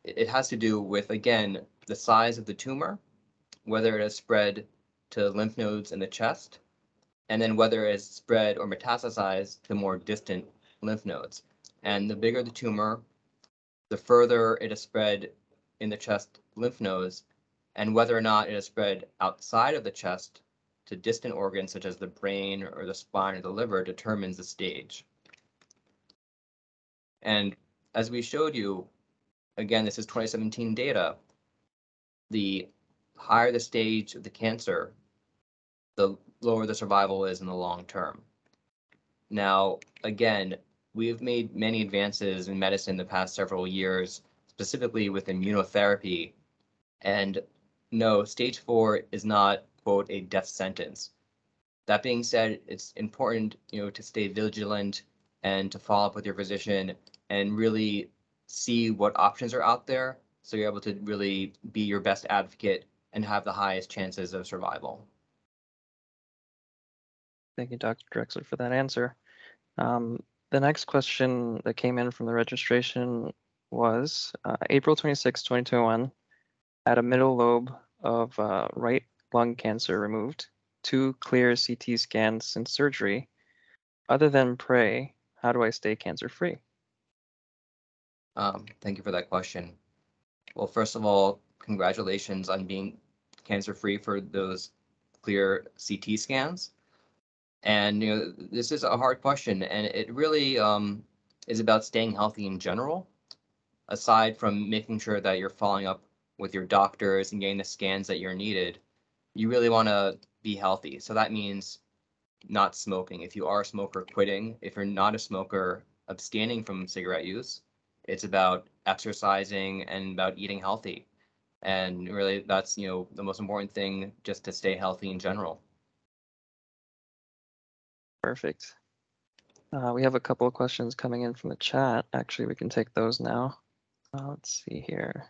it, it has to do with, again, the size of the tumor, whether it has spread to lymph nodes in the chest, and then whether it has spread or metastasized to more distant lymph nodes. And the bigger the tumor, the further it has spread in the chest lymph nodes, and whether or not it has spread outside of the chest to distant organs such as the brain or the spine or the liver determines the stage. And as we showed you, again, this is 2017 data, the higher the stage of the cancer, the lower the survival is in the long term. Now, again, we have made many advances in medicine the past several years, specifically with immunotherapy. And no, stage four is not, quote, a death sentence. That being said, it's important, you know, to stay vigilant and to follow up with your physician and really see what options are out there so you're able to really be your best advocate and have the highest chances of survival. Thank you, Dr. Drexler, for that answer. Um, the next question that came in from the registration was uh, April 26, 2021, had a middle lobe of uh, right lung cancer removed, two clear CT scans since surgery. Other than pray, how do I stay cancer free? Um, thank you for that question. Well, first of all, congratulations on being cancer free for those clear CT scans. And you know, this is a hard question, and it really um, is about staying healthy in general. Aside from making sure that you're following up with your doctors and getting the scans that you're needed, you really want to be healthy. So that means not smoking. If you are a smoker, quitting. If you're not a smoker, abstaining from cigarette use. It's about exercising and about eating healthy. And really, that's you know the most important thing, just to stay healthy in general. Perfect. Uh, we have a couple of questions coming in from the chat. Actually, we can take those now. Uh, let's see here.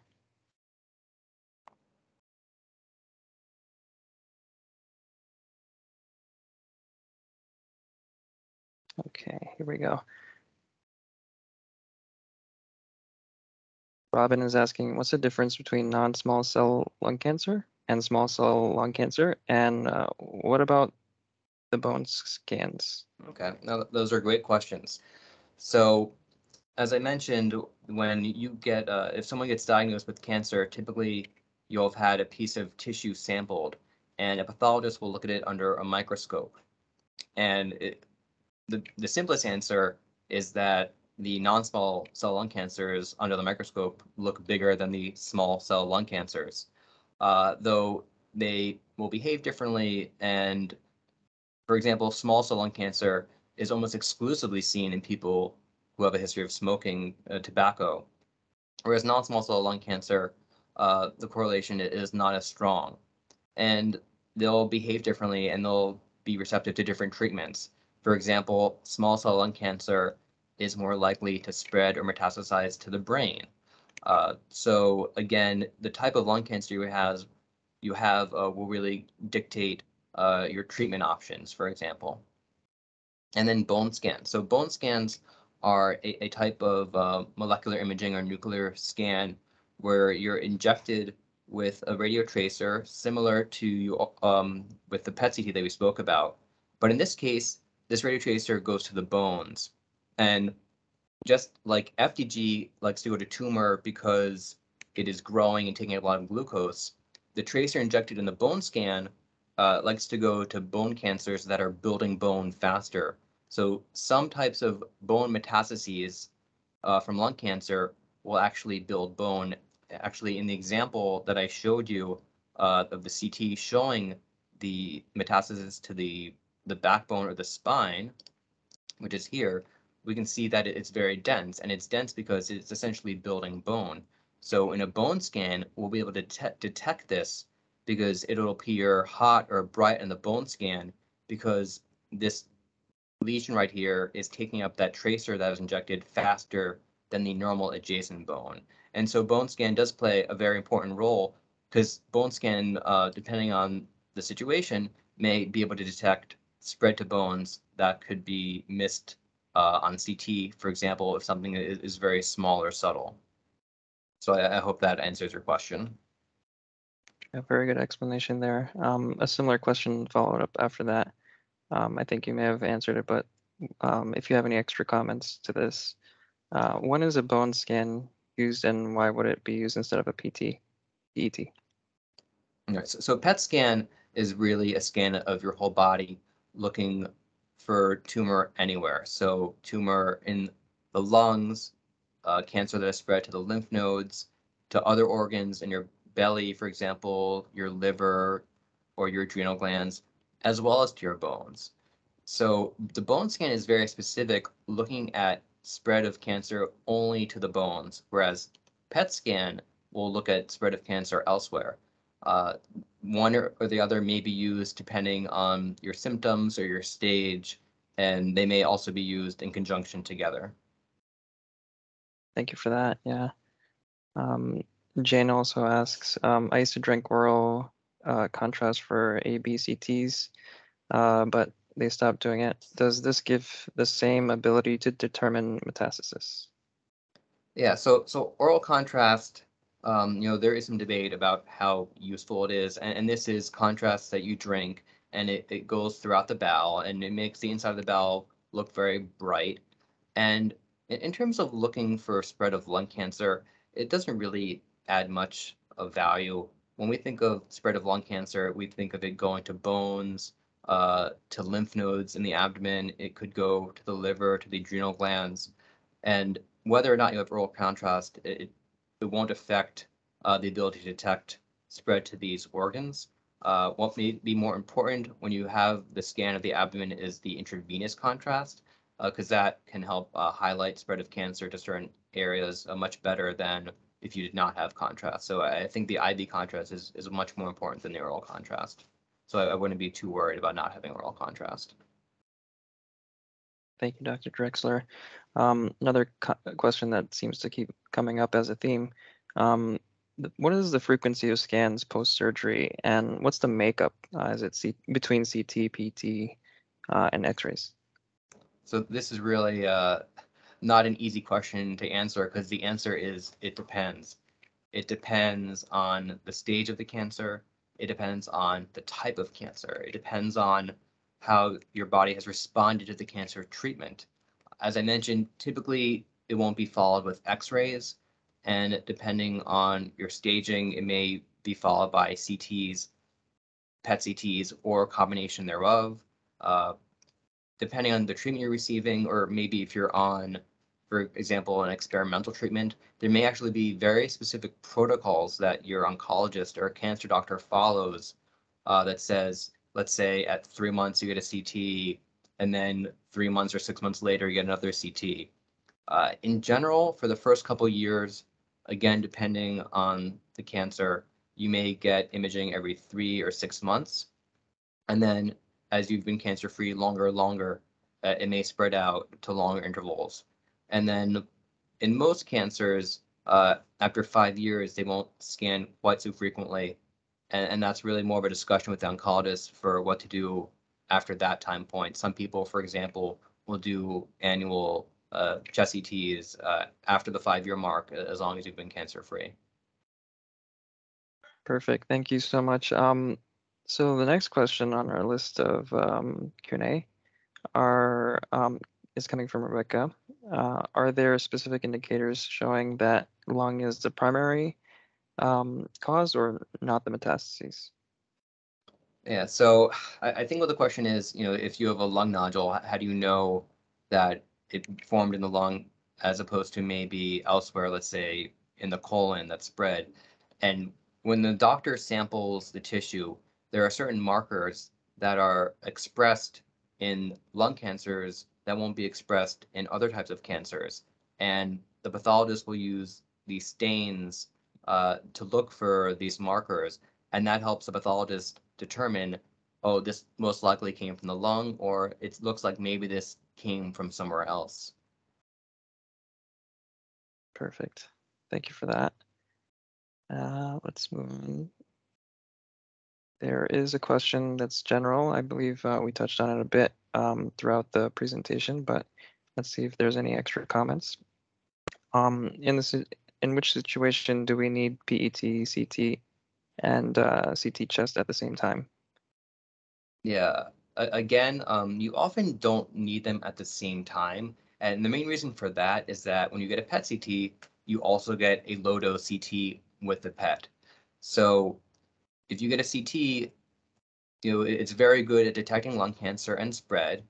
Okay, here we go. Robin is asking, what's the difference between non-small cell lung cancer and small cell lung cancer? And uh, what about the bone scans? Okay, now those are great questions. So, as I mentioned, when you get, uh, if someone gets diagnosed with cancer, typically you'll have had a piece of tissue sampled, and a pathologist will look at it under a microscope. And it, the, the simplest answer is that the non-small cell lung cancers under the microscope look bigger than the small cell lung cancers, uh, though they will behave differently. And for example, small cell lung cancer is almost exclusively seen in people who have a history of smoking uh, tobacco, whereas non-small cell lung cancer, uh, the correlation is not as strong. And they'll behave differently and they'll be receptive to different treatments. For example, small cell lung cancer is more likely to spread or metastasize to the brain. Uh, so again, the type of lung cancer you have, you have uh, will really dictate uh, your treatment options, for example. And then bone scans. So bone scans are a, a type of uh, molecular imaging or nuclear scan where you're injected with a radio tracer similar to um, with the PET CT that we spoke about. But in this case, this radio tracer goes to the bones. And just like FDG likes to go to tumor because it is growing and taking a lot of glucose, the tracer injected in the bone scan uh, likes to go to bone cancers that are building bone faster. So some types of bone metastases uh, from lung cancer will actually build bone. Actually, in the example that I showed you uh, of the CT showing the metastasis to the, the backbone or the spine, which is here, we can see that it's very dense and it's dense because it's essentially building bone. So in a bone scan, we'll be able to detect this because it'll appear hot or bright in the bone scan because this lesion right here is taking up that tracer that was injected faster than the normal adjacent bone. And so bone scan does play a very important role because bone scan, uh, depending on the situation, may be able to detect spread to bones that could be missed uh, on CT, for example, if something is, is very small or subtle. So I, I hope that answers your question. A very good explanation there. Um, a similar question followed up after that. Um, I think you may have answered it, but um, if you have any extra comments to this, uh, when is a bone scan used and why would it be used instead of a PT, PET? Right, so, so PET scan is really a scan of your whole body looking for tumor anywhere. So tumor in the lungs, uh, cancer that has spread to the lymph nodes, to other organs in your belly, for example, your liver or your adrenal glands, as well as to your bones. So the bone scan is very specific, looking at spread of cancer only to the bones, whereas PET scan will look at spread of cancer elsewhere. Uh, one or, or the other may be used depending on your symptoms or your stage, and they may also be used in conjunction together. Thank you for that. Yeah. Um, Jane also asks, um, I used to drink oral uh, contrast for ABCTs, uh, but they stopped doing it. Does this give the same ability to determine metastasis? Yeah, so so oral contrast um, you know, there is some debate about how useful it is, and, and this is contrast that you drink, and it, it goes throughout the bowel, and it makes the inside of the bowel look very bright. And in, in terms of looking for spread of lung cancer, it doesn't really add much of value. When we think of spread of lung cancer, we think of it going to bones, uh, to lymph nodes in the abdomen. It could go to the liver, to the adrenal glands. And whether or not you have oral contrast, it, it won't affect uh, the ability to detect spread to these organs. Uh, what may be more important when you have the scan of the abdomen is the intravenous contrast, because uh, that can help uh, highlight spread of cancer to certain areas uh, much better than if you did not have contrast. So I think the IV contrast is, is much more important than the oral contrast. So I, I wouldn't be too worried about not having oral contrast. Thank you, Dr. Drexler. Um, another question that seems to keep coming up as a theme. Um, what is the frequency of scans post-surgery and what's the makeup? Uh, is it C between CT, PT, uh, and x-rays? So this is really uh, not an easy question to answer because the answer is it depends. It depends on the stage of the cancer. It depends on the type of cancer. It depends on how your body has responded to the cancer treatment. As I mentioned, typically it won't be followed with x-rays and depending on your staging, it may be followed by CTs, PET CTs, or a combination thereof. Uh, depending on the treatment you're receiving, or maybe if you're on, for example, an experimental treatment, there may actually be very specific protocols that your oncologist or cancer doctor follows uh, that says, let's say at three months you get a CT, and then three months or six months later you get another CT. Uh, in general, for the first couple years, again, depending on the cancer, you may get imaging every three or six months. And then as you've been cancer free longer and longer, uh, it may spread out to longer intervals. And then in most cancers, uh, after five years, they won't scan quite so frequently. And, and that's really more of a discussion with the oncologist for what to do after that time point. Some people, for example, will do annual uh, chest CTs uh, after the five-year mark, as long as you've been cancer-free. Perfect. Thank you so much. Um, so the next question on our list of um, Q&A are um, is coming from Rebecca. Uh, are there specific indicators showing that lung is the primary um, cause or not the metastases? Yeah, so I, I think what the question is, you know, if you have a lung nodule, how do you know that it formed in the lung as opposed to maybe elsewhere, let's say in the colon that spread? And when the doctor samples the tissue, there are certain markers that are expressed in lung cancers that won't be expressed in other types of cancers. And the pathologist will use these stains uh, to look for these markers, and that helps the pathologist determine, oh, this most likely came from the lung, or it looks like maybe this came from somewhere else. Perfect. Thank you for that. Uh, let's move on. There is a question that's general. I believe uh, we touched on it a bit um, throughout the presentation, but let's see if there's any extra comments. Um, in this, in which situation do we need PET, CT, and uh, CT chest at the same time? Yeah, again, um, you often don't need them at the same time. And the main reason for that is that when you get a PET CT, you also get a low dose CT with the PET. So if you get a CT, you know, it's very good at detecting lung cancer and spread.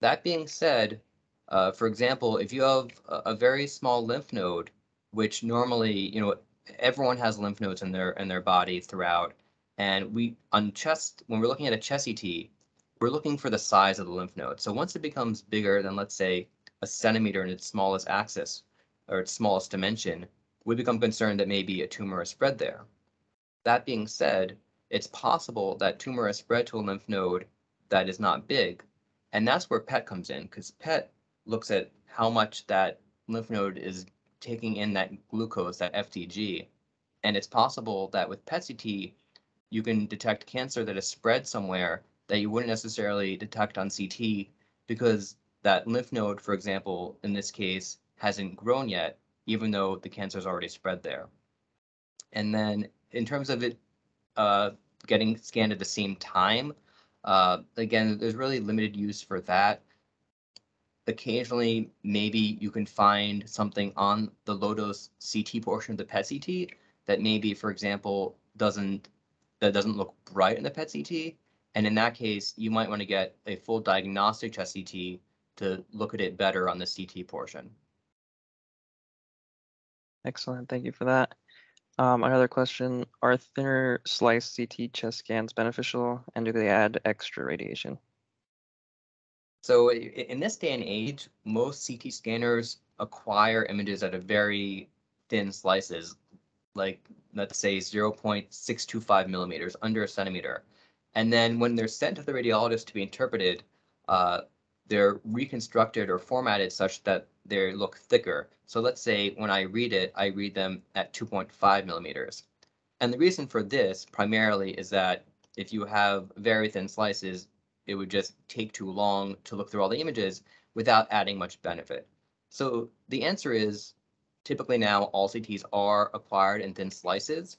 That being said, uh, for example, if you have a, a, very small lymph node, which normally, you know, everyone has lymph nodes in their in their body throughout, and we on chest when we're looking at a chest CT, we're looking for the size of the lymph node. So once it becomes bigger than let's say a centimeter in its smallest axis or its smallest dimension, we become concerned that maybe a tumor has spread there. That being said, it's possible that tumor has spread to a lymph node that is not big, and that's where PET comes in, because PET looks at how much that lymph node is taking in that glucose, that FDG, and it's possible that with PET CT, you can detect cancer that has spread somewhere that you wouldn't necessarily detect on CT because that lymph node, for example, in this case, hasn't grown yet, even though the cancer is already spread there. And then in terms of it uh, getting scanned at the same time, uh, again, there's really limited use for that. Occasionally, maybe you can find something on the low-dose CT portion of the PET CT that maybe, for example, doesn't that doesn't look bright in the PET CT. And in that case, you might want to get a full diagnostic chest CT to look at it better on the CT portion. Excellent. Thank you for that. Um, another question, are thinner slice CT chest scans beneficial and do they add extra radiation? So in this day and age, most CT scanners acquire images at a very thin slices, like let's say 0.625 millimeters, under a centimeter. And then when they're sent to the radiologist to be interpreted, uh, they're reconstructed or formatted such that they look thicker. So let's say when I read it, I read them at 2.5 millimeters. And the reason for this primarily is that if you have very thin slices, it would just take too long to look through all the images without adding much benefit. So the answer is typically now all CTs are acquired in thin slices.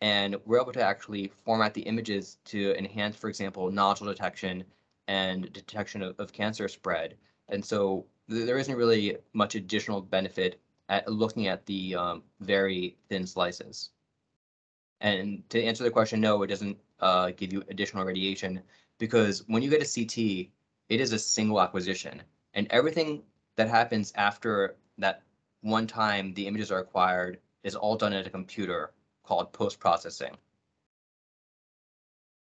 And we're able to actually format the images to enhance, for example, nodule detection and detection of, of cancer spread. And so th- there isn't really much additional benefit at looking at the um, very thin slices. And to answer the question, no, it doesn't uh, give you additional radiation because when you get a CT, it is a single acquisition. And everything that happens after that one time the images are acquired is all done at a computer called post-processing.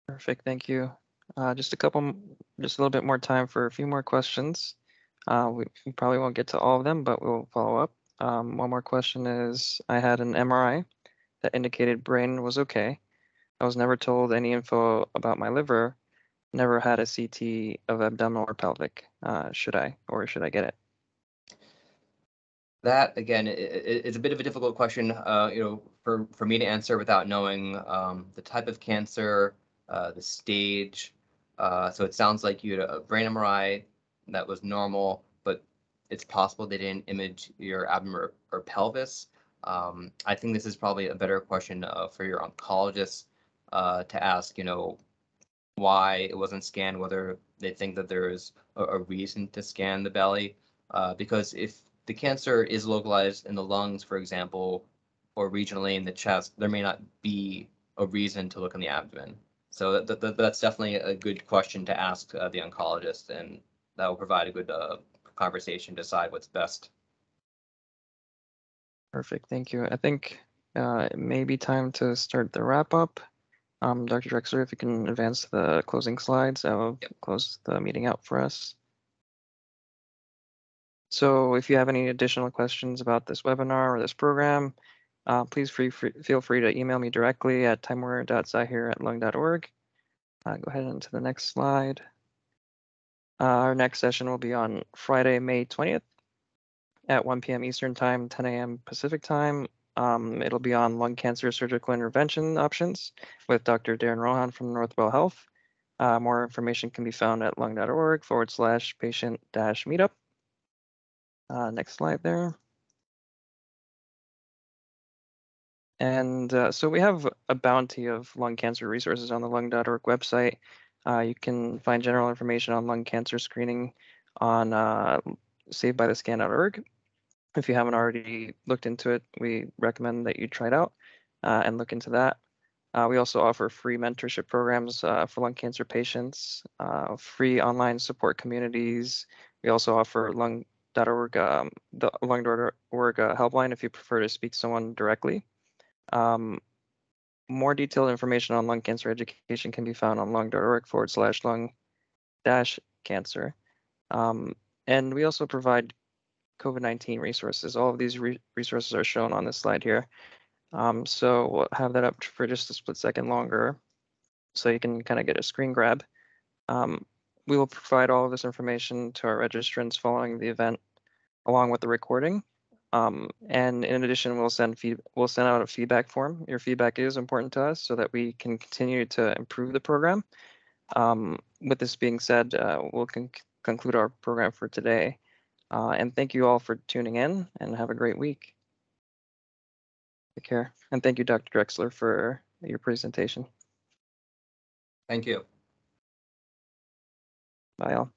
Perfect, thank you. Uh, just a couple, just a little bit more time for a few more questions. Uh, we we probably won't get to all of them, but we'll follow up. Um, one more question is, I had an MRI that indicated brain was okay. I was never told any info about my liver, never had a CT of abdominal or pelvic. Uh, should I, or should I get it? That again, i- i- it's a bit of a difficult question, uh, you know, for, for me to answer without knowing um, the type of cancer, uh, the stage. Uh, so it sounds like you had a brain MRI that was normal, but it's possible they didn't image your abdomen or, or pelvis. Um, I think this is probably a better question uh, for your oncologist uh, to ask, you know, why it wasn't scanned, whether they think that there is a, a reason to scan the belly. Uh, because if the cancer is localized in the lungs, for example, or regionally in the chest, there may not be a reason to look in the abdomen. So that, that, that's definitely a good question to ask uh, the oncologist, and that will provide a good uh, conversation to decide what's best. Perfect, thank you. I think uh, it may be time to start the wrap up. Um, Dr. Drexler, if you can advance the closing slides, that will Yep. close the meeting out for us. So if you have any additional questions about this webinar or this program, uh, please free, free, feel free to email me directly at timewarner.zahir@lung.org. Uh, go ahead into the next slide. Uh, our next session will be on Friday, May 20th at 1 p.m. Eastern Time, 10 a.m. Pacific Time. Um, it'll be on lung cancer surgical intervention options with Dr. Darren Rohan from Northwell Health. Uh, more information can be found at lung.org forward slash patient dash meetup. Uh, next slide there. And uh, so we have a bounty of lung cancer resources on the lung.org website. Uh, you can find general information on lung cancer screening on uh, savedbythescan.org. If you haven't already looked into it, we recommend that you try it out uh, and look into that. Uh, we also offer free mentorship programs uh, for lung cancer patients, uh, free online support communities. We also offer lung.org, um, the lung.org uh, helpline if you prefer to speak to someone directly. Um, more detailed information on lung cancer education can be found on lung.org forward slash lung dash cancer. Um, and we also provide COVID-19 resources. All of these re- resources are shown on this slide here. Um, so we'll have that up for just a split second longer so you can kind of get a screen grab. Um, we will provide all of this information to our registrants following the event along with the recording. Um, and in addition, we'll send feed, we'll send out a feedback form. Your feedback is important to us so that we can continue to improve the program. Um, with this being said, uh, we'll con- conclude our program for today. Uh, and thank you all for tuning in and have a great week. Take care. And thank you, Dr. Drexler, for your presentation. Thank you. Bye all.